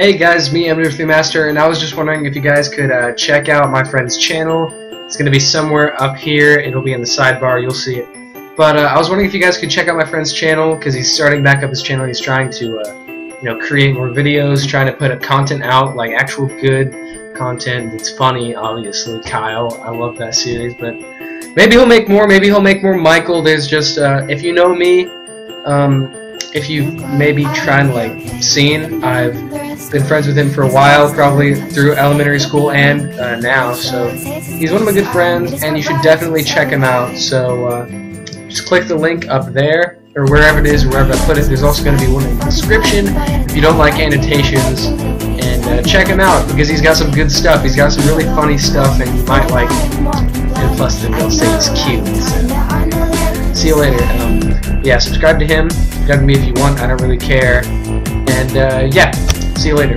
Hey guys, me, Emily Master, and I was just wondering if you guys could uh, check out my friend's channel. It's going to be somewhere up here. It'll be in the sidebar. You'll see it. But uh, I was wondering if you guys could check out my friend's channel because he's starting back up his channel. He's trying to, uh, you know, create more videos, trying to put content out, like actual good content. It's funny, obviously. Kyle, I love that series, but maybe he'll make more. Maybe he'll make more. Michael, there's just, uh, if you know me, um, if you maybe try and like seen, I've been friends with him for a while, probably through elementary school and uh, now. So he's one of my good friends, and you should definitely check him out. So uh, just click the link up there, or wherever it is, wherever I put it. There's also going to be one in the description if you don't like annotations. And uh, check him out because he's got some good stuff. He's got some really funny stuff, and you might like it. And plus, then they'll say he's cute. So. See you later. Um, yeah, subscribe to him. Subscribe to me if you want. I don't really care. And uh, yeah, see you later.